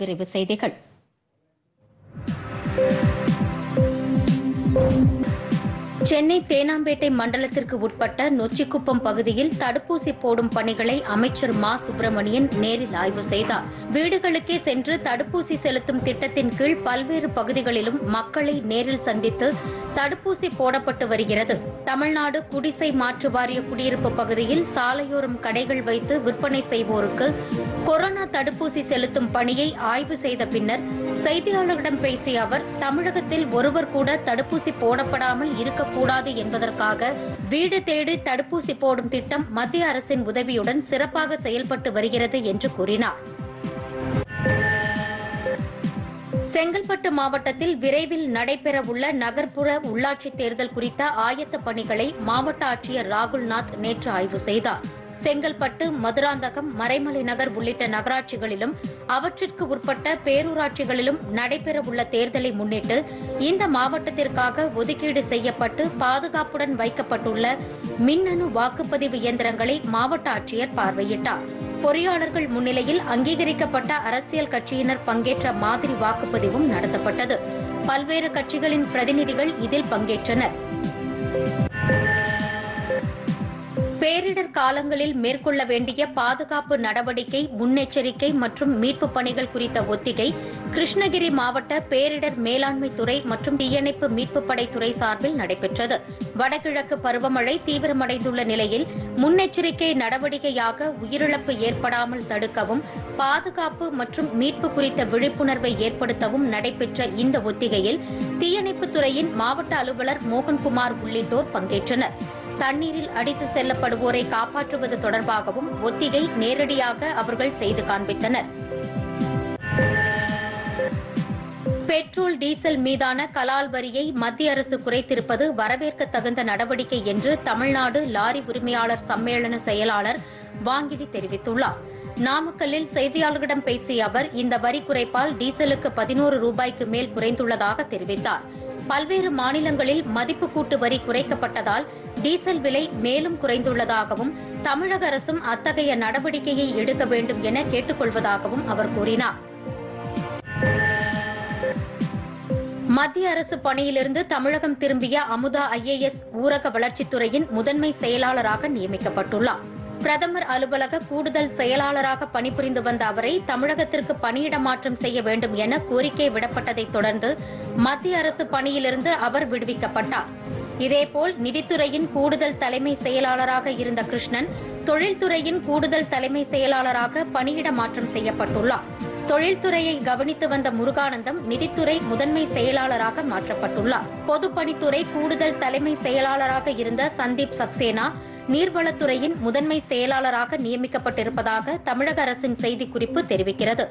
விரைவு செய்திகள். சென்னை தேனாம்பேட்டை மண்டலத்திற்கு உட்பட்ட நொச்சிக்குப்பம் பகுதியில் தடுப்பூசி போடும் பணிகளை அமைச்சர் மா. சுப்பிரமணியன் நேரில் ஆய்வு செய்தார். வீடுகளுக்கே சென்று தடுப்பூசி செலுத்தும் திட்டத்தின் கீழ் பல்வேறு பகுதிகளிலும் மக்களை நேரில் சந்தித்து தடுப்பூசி போடப்பட்டு வருகிறது. தமிழ்நாடு குடிசை மாற்று வாரிய குடியிருப்பு பகுதியில் சாலையோரம் கடைகள் வைத்து விற்பனை செய்வோருக்கு கொரோனா தடுப்பூசி செலுத்தும் பணியை ஆய்வு செய்த பின்னர் செய்தியாளர்களிடம் பேசிய அவர் தமிழகத்தில் ஒருவர் கூட தடுப்பூசி போடப்படாமல் இருக்கக்கூடாது என்பதற்காக வீடு தேடி தடுப்பூசி போடும் திட்டம் மத்திய அரசின் உதவியுடன் சிறப்பாக செயல்பட்டு வருகிறது என்று கூறினார். செங்கல்பட்டு மாவட்டத்தில் விரைவில் நடைபெறவுள்ள நகர்ப்புற உள்ளாட்சித் தேர்தல் குறித்த ஆயத்த பணிகளை மாவட்ட ஆட்சியர் ராகுல்நாத் நேற்று ஆய்வு செய்தாா் செங்கல்பட்டு மதுராந்தகம் மறைமலை நகர் உள்ளிட்ட நகராட்சிகளிலும் அவற்றிற்கு உட்பட்ட பேரூராட்சிகளிலும் நடைபெறவுள்ள தேர்தலை முன்னிட்டு இந்த மாவட்டத்திற்காக ஒதுக்கீடு செய்யப்பட்டு பாதுகாப்புடன் வைக்கப்பட்டுள்ள மின்னணு வாக்குப்பதிவு இயந்திரங்களை மாவட்ட ஆட்சியர் பார்வையிட்டார். பொறியாளர்கள் முன்னிலையில் அங்கீகரிக்கப்பட்ட அரசியல் கட்சியினர் பங்கேற்ற மாதிரி வாக்குப்பதிவும் நடத்தப்பட்டது. பல்வேறு கட்சிகளின் பிரதிநிதிகள் இதில் பங்கேற்றனர். பேரிடர் காலங்களில் மேற்கொள்ள வேண்டிய பாதுகாப்பு நடவடிக்கை முன்னெச்சரிக்கை மற்றும் மீட்புப் பணிகள் குறித்த ஒத்திகை கிருஷ்ணகிரி மாவட்ட பேரிடர் மேலாண்மை துறை மற்றும் தீயணைப்பு மீட்புப் படைத்துறை சார்பில் நடைபெற்றது. வடகிழக்கு பருவமழை தீவிரமடைந்துள்ள நிலையில் முன்னெச்சரிக்கை நடவடிக்கையாக உயிரிழப்பு ஏற்படாமல் தடுக்கவும் பாதுகாப்பு மற்றும் மீட்பு குறித்த விழிப்புணர்வை ஏற்படுத்தவும் நடைபெற்ற இந்த ஒத்திகையில் தீயணைப்புத் துறையின் மாவட்ட அலுவலர் மோகன்குமார் உள்ளிட்டோர் பங்கேற்றனர். தண்ணீரில் அடித்து செல்லப்படுவோரை காப்பாற்றுவது தொடர்பாகவும் ஒத்திகை நேரடியாக அவர்கள் செய்து காண்பித்தனர். பெட்ரோல் டீசல் மீதான கலால் வரியை மத்திய அரசு குறைத்திருப்பது வரவேற்க தகுந்த நடவடிக்கை என்று தமிழ்நாடு லாரி உரிமையாளர் சம்மேளன செயலாளர் வாங்கிடி தெரிவித்துள்ளார். நாமக்கல்லில் செய்தியாளர்களிடம் பேசிய அவர் இந்த வரி குறைப்பால் டீசலுக்கு பதினோரு ரூபாய்க்கு மேல் குறைந்துள்ளதாக தெரிவித்தார். பல்வேறு மாநிலங்களில் மதிப்பு கூட்டு வரி குறைக்கப்பட்டதால் டீசல் விலை மேலும் குறைந்துள்ளதாகவும் தமிழக அரசும் அத்தகைய நடவடிக்கையை எடுக்க வேண்டும் என கேட்டுக் கொள்வதாகவும் அவர் கூறினார். மத்திய அரசு பணியிலிருந்து தமிழகம் திரும்பிய அமுதா ஐஏஎஸ் ஊரக வளர்ச்சித்துறையின் முதன்மை செயலாளராக நியமிக்கப்பட்டுள்ளார். பிரதமர் அலுவலக கூடுதல் செயலாளராக பணிபுரிந்து வந்த அவரை தமிழகத்திற்கு பணியிட மாற்றம் செய்ய வேண்டும் என கோரிக்கை விடப்பட்டதைத் தொடர்ந்து மத்திய அரசு பணியிலிருந்து அவர் விடுவிக்கப்பட்டார். இதேபோல் நிதித்துறையின் கூடுதல் தலைமை செயலாளராக இருந்த கிருஷ்ணன் தொழில்துறையின் கூடுதல் தலைமை செயலாளராக பணியிட மாற்றம் செய்யப்பட்டுள்ளார். தொழில்துறையை கவனித்து வந்த முருகானந்தம் நிதித்துறை முதன்மை செயலாளராக மாற்றப்பட்டுள்ளார். பொதுப்பணித்துறை கூடுதல் தலைமை செயலாளராக இருந்த சந்தீப் சக்சேனா நீர்வளத்துறையின் முதன்மை செயலாளராக நியமிக்கப்பட்டிருப்பதாக தமிழக அரசின் செய்திக்குறிப்பு தெரிவிக்கிறது.